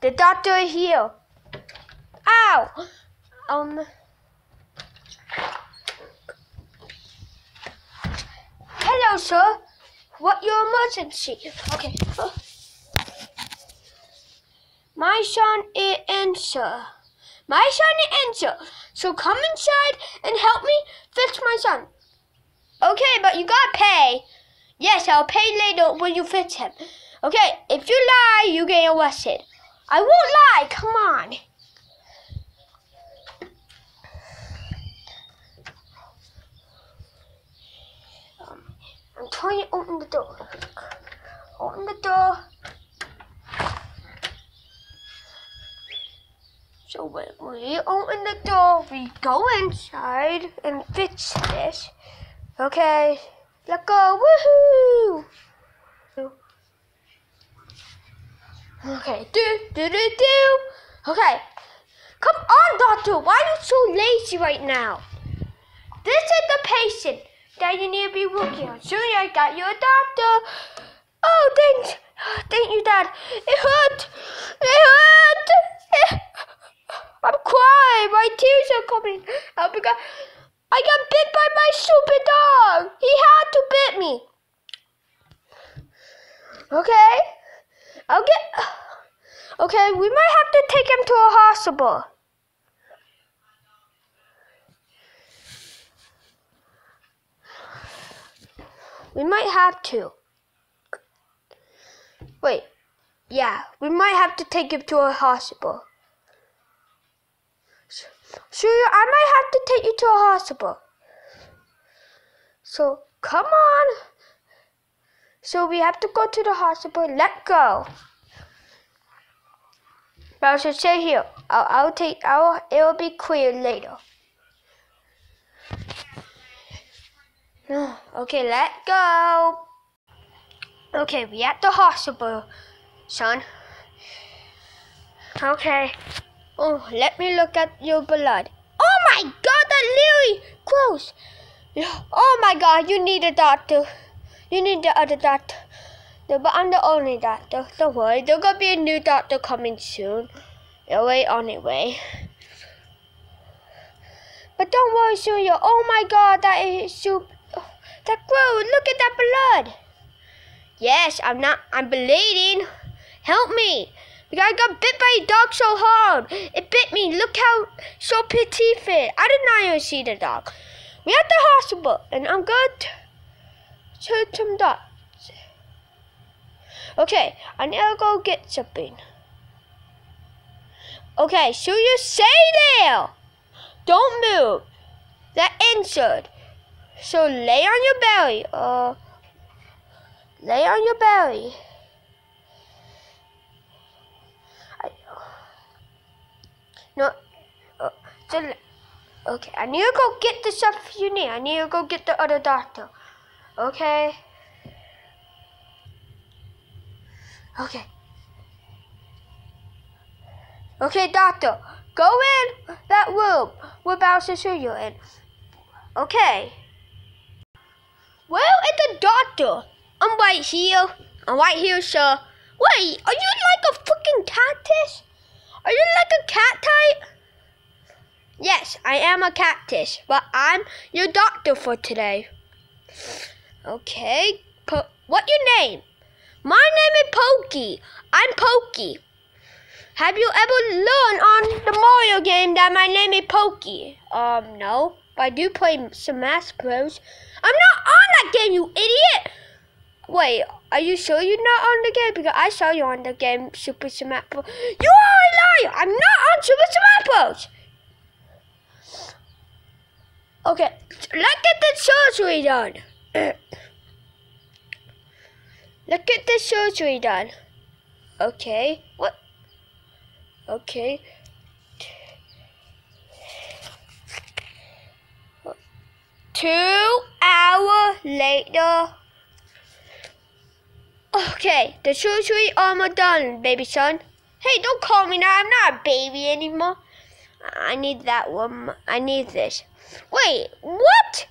The doctor here. Ow! Um. Hello, sir. What your emergency? Okay. My son is answer. My son is answer. So come inside and help me fix my son. Okay, but you gotta pay. Yes, I'll pay later when you fix him. Okay, if you lie, you get arrested. I won't lie. Come on. Um, I'm trying to open the door. Open the door. So when we open the door, we go inside and fix this. Okay, let's go. Woohoo! Okay, do do do do. Okay, come on, doctor. Why are you so lazy right now? This is the patient that you need to be working on. Soon I got you a doctor. Oh, thanks, thank you, Dad. It hurt. It hurt. I'm crying. My tears are coming oh, out because I got bit by my stupid dog. He had to bit me. Okay. I'll. Okay, we might have to take him to a hospital. We might have to. Wait. Yeah, we might have to take him to a hospital. Sure, I might have to take you to a hospital. So, come on. So we have to go to the hospital. Let go. Should stay here. I'll, I'll take. I'll. It will be clear later. No. Okay, let go. Okay, we at the hospital, son. Okay. Oh, let me look at your blood. Oh my God, that really gross. Oh my God, you need a doctor. You need the other doctor. No, but I'm the only doctor. Don't worry, there's gonna be a new doctor coming soon. Wait on its way. But don't worry, Surya. Oh my God, that is soup. That gross. Look at that blood. Yes, I'm not. I'm bleeding. Help me. Because I got bit by a dog so hard. It bit me. Look how so petite fit. I did not even see the dog. We're at the hospital, and I'm good to some dots. Okay, I need to go get something. Okay, so you stay there. Don't move. That injured. So lay on your belly. Uh, lay on your belly. I, no, uh, okay, I need to go get the stuff you need. I need to go get the other doctor. Okay. Okay. Okay, doctor. Go in that room with Bowser Junior in. Okay. Well, it's the doctor. I'm right here. I'm right here, sir. Wait, are you like a freaking cactus? Are you like a cat type? Yes, I am a cactus, but I'm your doctor for today. Okay. Po- what your name? My name is Pokey. I'm Pokey. Have you ever learned on the Mario game that my name is Pokey? Um, no. But I do play some Smash Bros. I'm not on that game, you idiot! Wait, are you sure you're not on the game? Because I saw you on the game Super Smash Bros. You are a liar! I'm not on Super Smash Bros. Okay, let's get the surgery done. Eh. Let's get the surgery done. Okay. What? Okay. Two hours later. Okay, the surgery almost done, baby son. Hey, don't call me now. I'm not a baby anymore. I need that one. I need this. Wait, what?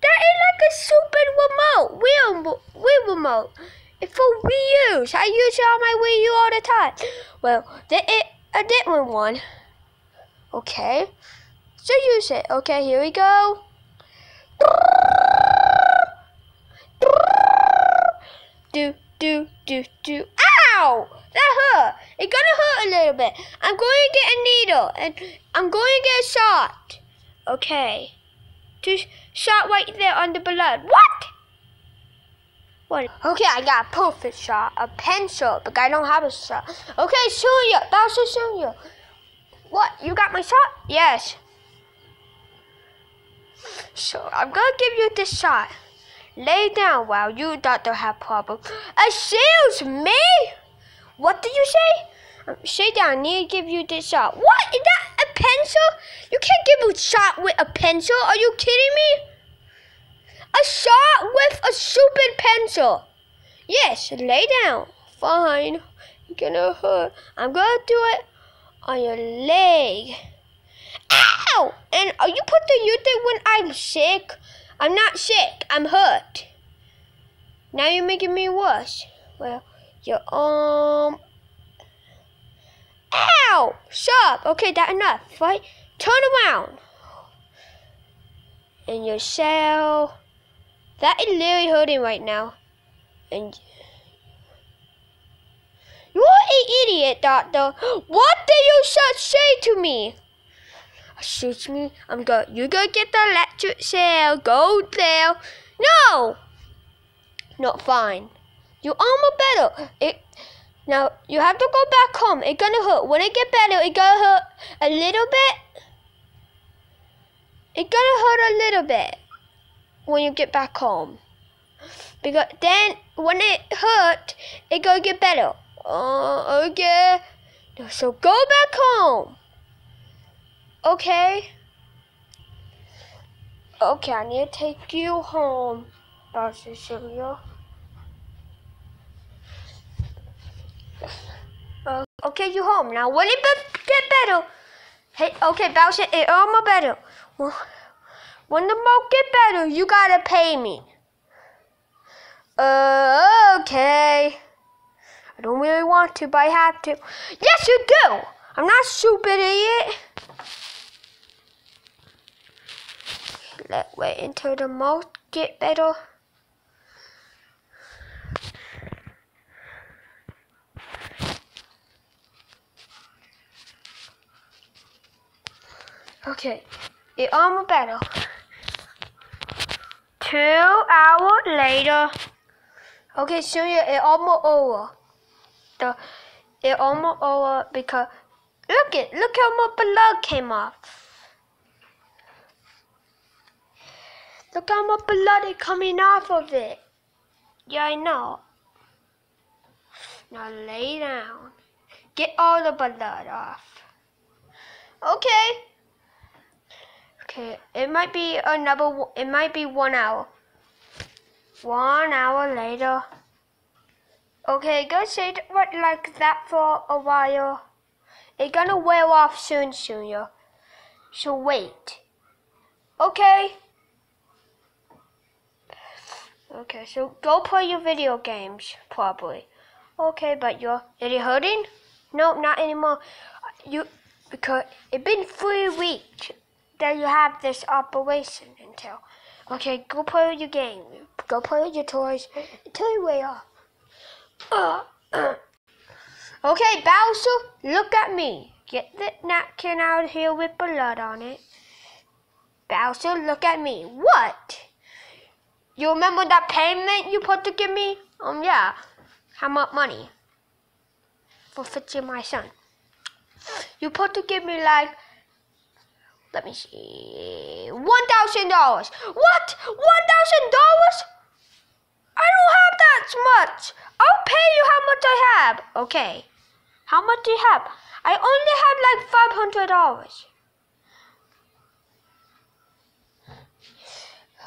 That is like a stupid remote. Wheel, wheel remote. It's for Wii U's. I use it on my Wii U all the time. Well, the, it, a different one. Okay. So use it. Okay, here we go. Do, do, do, do. Ow! That hurt. It's gonna hurt a little bit. I'm going to get a needle and I'm going to get a shot. Okay. Two shot right there on the blood. What? What? Okay, I got a perfect shot. A pencil, but I don't have a shot. Okay, Sunya. That's a Sunya. What? You got my shot? Yes. So I'm gonna give you this shot. Lay down while you doctor have problem. Excuse me? What did you say? Um, sit down. I need to give you this shot. What? Pencil? You can't give a shot with a pencil. Are you kidding me? A shot with a stupid pencil. Yes, lay down. Fine. You're gonna uh, hurt. I'm gonna do it on your leg. Ow! And are you put the use it when I'm sick? I'm not sick. I'm hurt. Now you're making me worse. Well, your arm. Ow! Stop. Okay, that enough, right? Turn around. And your cell. That is literally hurting right now. And you're an idiot, doctor. What did you say to me? Excuse me, I'm go. You go get the electric cell. Go there. No, not fine. You almost better. It now you have to go back home. It's gonna hurt. When it get better, it gonna hurt a little bit. It's gonna hurt a little bit when you get back home. Because then when it hurt, it gonna get better. Uh, okay. So go back home. Okay. Okay, I need to take you home. Sylvia. Uh, okay, you home now. When it be- get better? Hey, okay, Bowser, it almost better. Well, when the milk get better, you gotta pay me. Uh, okay. I don't really want to, but I have to. Yes, you do. I'm not stupid, idiot. Let wait until the milk get better. Okay, it almost better. Two hours later. Okay, so yeah, it almost over. The it almost over because look it, look how much blood came off. Look how much blood is coming off of it. Yeah, I know. Now lay down. Get all the blood off. Okay. Okay, it might be another, it might be one hour. One hour later. Okay, go sit right like that for a while. It's gonna wear off soon, Junior. So wait. Okay. Okay, so go play your video games, probably. Okay, but you're, is it hurting? No, not anymore. You, because it's been three weeks that you have this operation until. Okay, go play with your game. Go play with your toys until you wear off. Uh, uh. Okay, Bowser, look at me. Get the napkin out here with blood on it. Bowser, look at me. What? You remember that payment you put to give me? Um, yeah. How much money? For fixing my son. You put to give me like, let me see, one thousand dollars. What? One thousand dollars? I don't have that much. I'll pay you how much I have. Okay. How much do you have? I only have like five hundred dollars.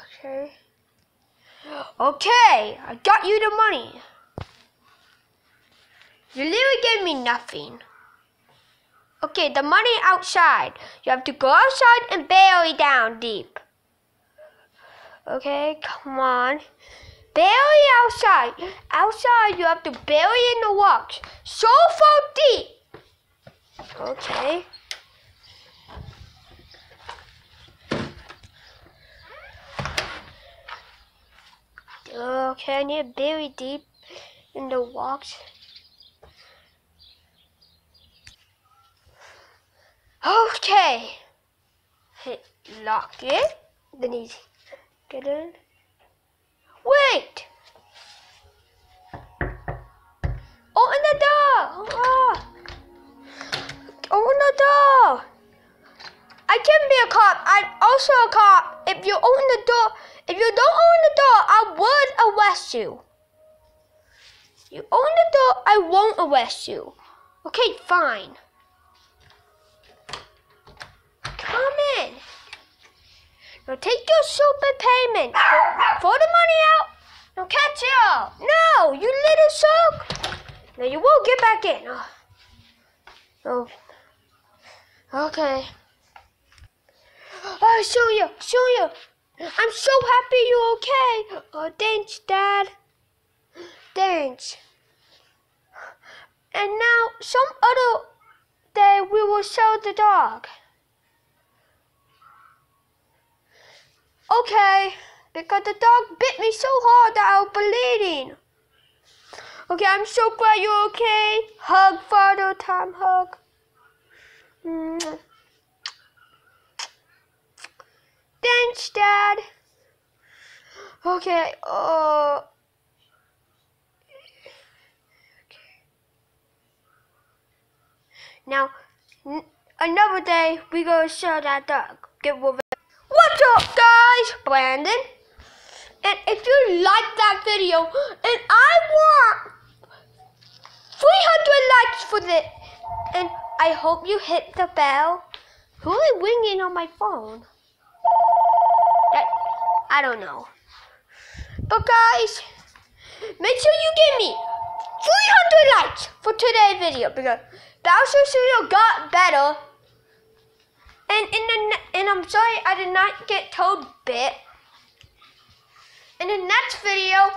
Okay. Okay, I got you the money. You literally gave me nothing. Okay, the money outside. You have to go outside and bury down deep. Okay, come on. bury outside. Outside, you have to bury in the rocks. So far deep. Okay. Okay, I need to bury deep in the rocks. Okay. Hit lock it. Then he's get in. Wait! Open the door! Oh. Open the door! I can be a cop. I'm also a cop. If you open the door, if you don't open the door, I would arrest you. You open the door, I won't arrest you. Okay, fine. Come in. Now take your super payment. Throw the money out. Now catch it up. No, you little soak. Now you won't get back in. Oh. oh. Okay. Oh, show you, show you. I'm so happy you're okay. Oh, thanks, Dad. Thanks. And now, some other day, we will sell the dog. Okay, because the dog bit me so hard that I was bleeding. Okay, I'm so glad you're okay. Hug, father time hug. Thanks, Dad. Okay, uh. Now, another day, we go show that dog. Get What's up guys? Brandon. And if you like that video, and I want 300 likes for this, and I hope you hit the bell. Who is ringing on my phone? That, I don't know. But guys, make sure you give me 300 likes for today's video because Bowser Junior got better. And in the and I'm sorry I did not get told bit. In the next video,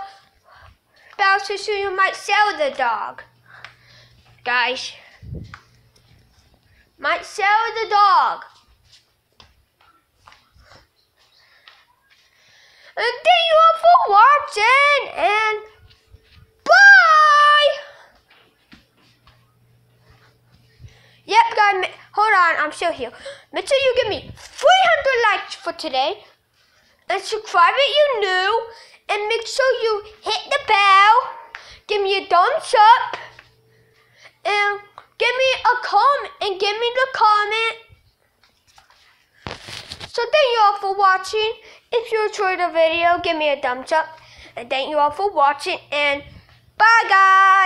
Bowser Junior might sell the dog. Guys. Might sell the dog. And thank you all for watching and Yep, guys. Hold on, I'm still here. Make sure you give me 300 likes for today. And subscribe if you're new. And make sure you hit the bell. Give me a thumbs up. And give me a comment. And give me the comment. So thank you all for watching. If you enjoyed the video, give me a thumbs up. And thank you all for watching. And bye guys.